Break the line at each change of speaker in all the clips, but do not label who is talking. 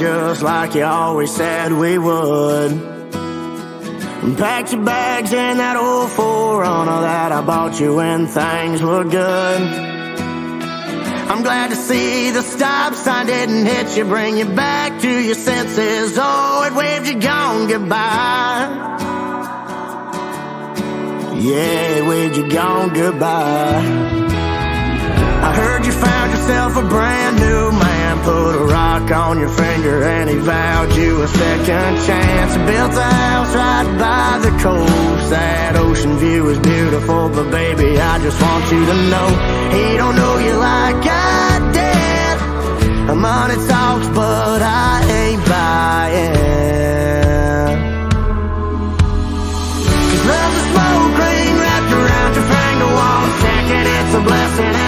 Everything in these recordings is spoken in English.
just like you always said we would. Packed your bags in that old 4Runner that I bought you when things were good. I'm glad to see the stop sign didn't hit you, bring you back to your senses. Oh, it waved you gone goodbye. Yeah, it waved you gone goodbye. I heard you found yourself a brand new man. Put a rock on your finger and he vowed you a second chance. Built a house right by the coast. That ocean view is beautiful But baby, I just want you to know. He don't know you like I did. I'm on it talks, but I ain't buying. Cause love's a smoke ring wrapped around your finger While I'm checking it's a blessing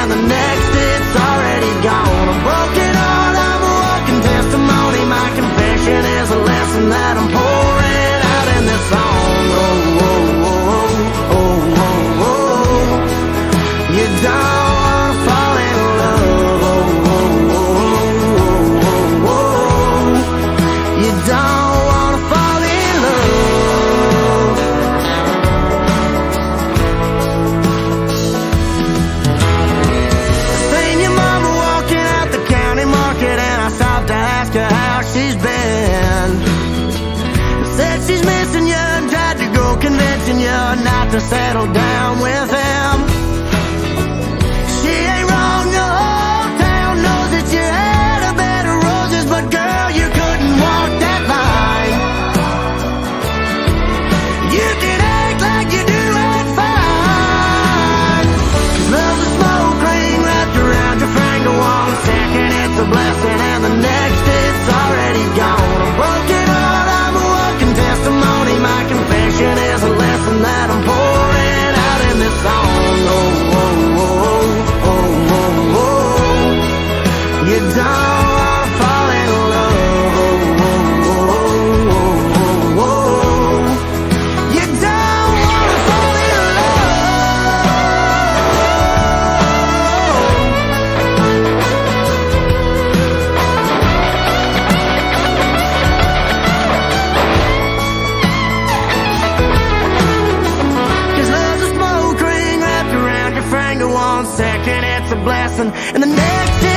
one second it's a blessing, and the next.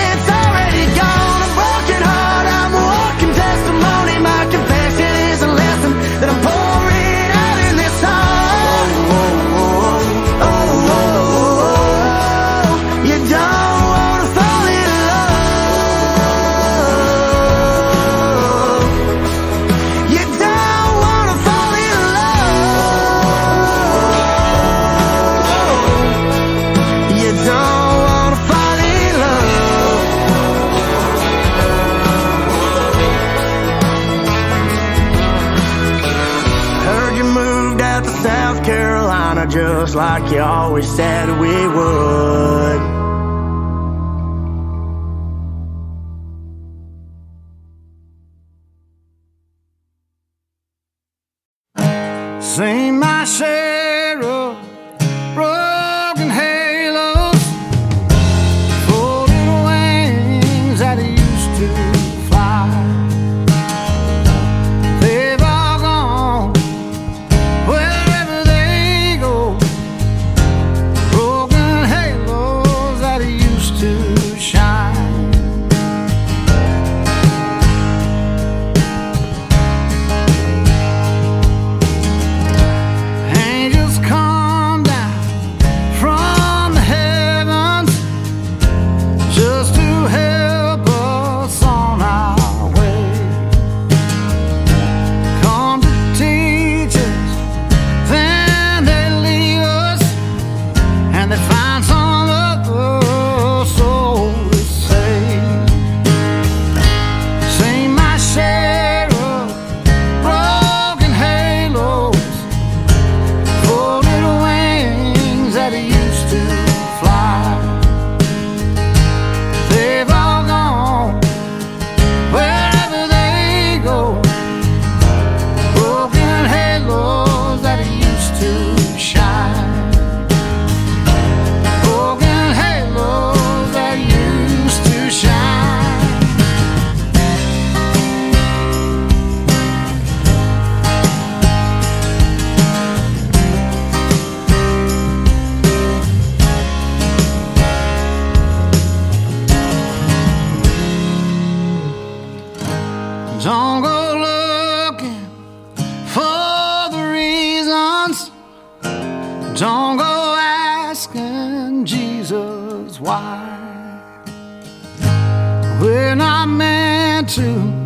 Meant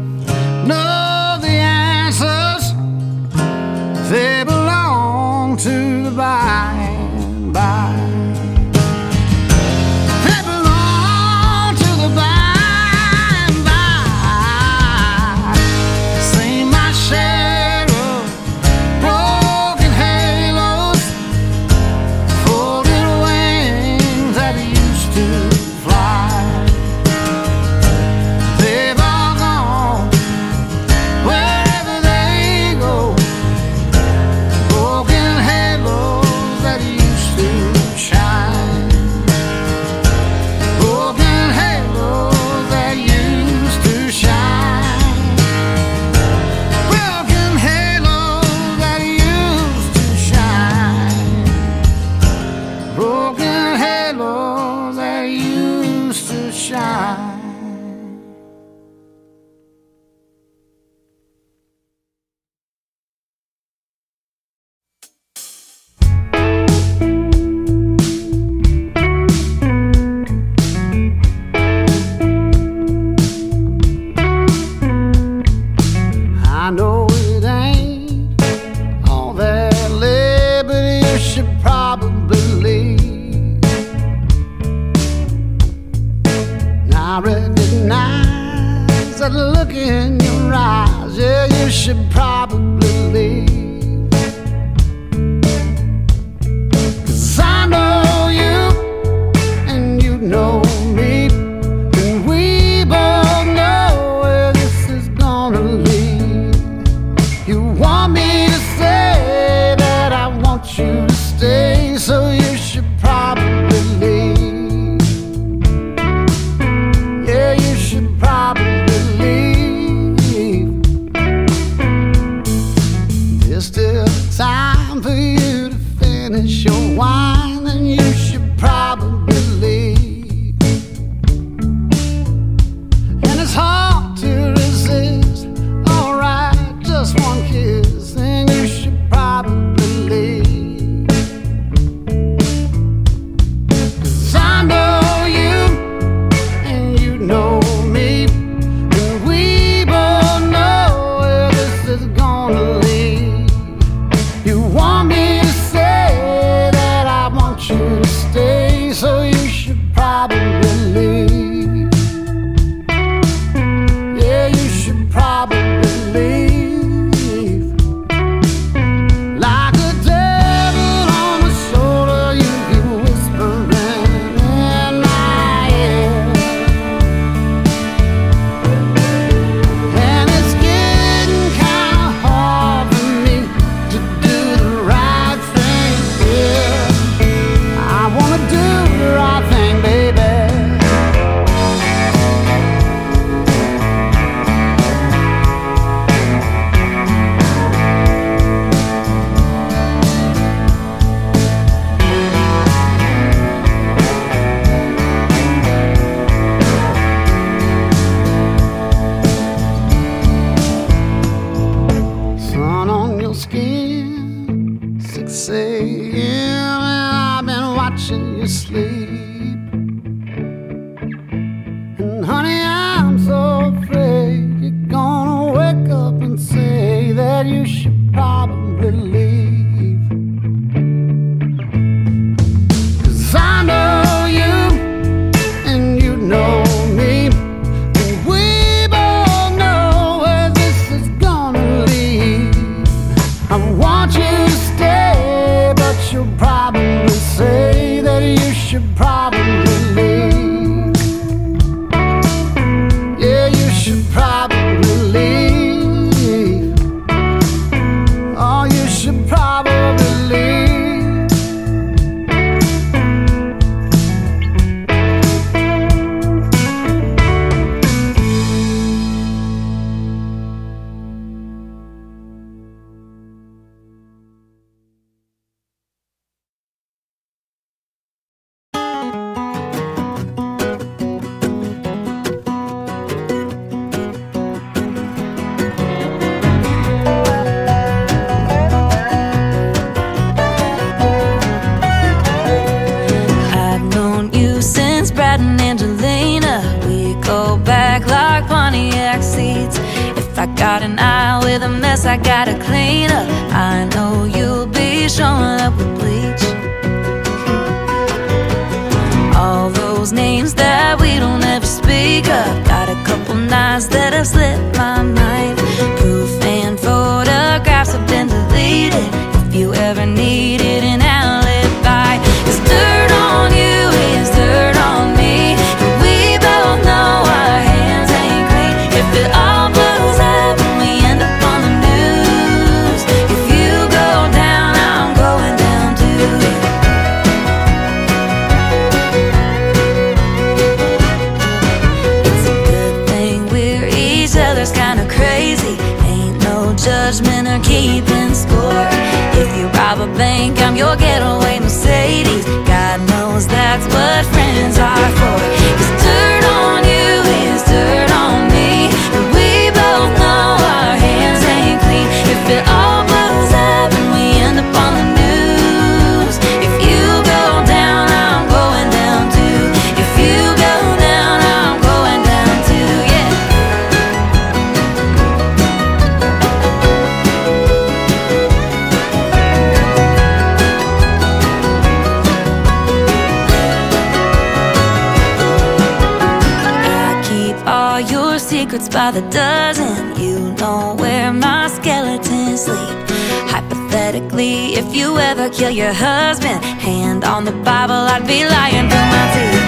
Still time for you to finish your wine, and you should.
Garden aisle with a mess I gotta clean up. I know you'll be showing up with bleach. All those names that we don't ever speak of. Got a couple nights that have slipped my mind. Proof and photographs have been deleted. If you ever needed an alibi, judgment or keeping score. If you rob a bank, I'm your getaway Mercedes. God knows that's what friends are for. It's by the dozen. You know where my skeletons sleep. Hypothetically, if you ever kill your husband, hand on the Bible, I'd be lying through my teeth.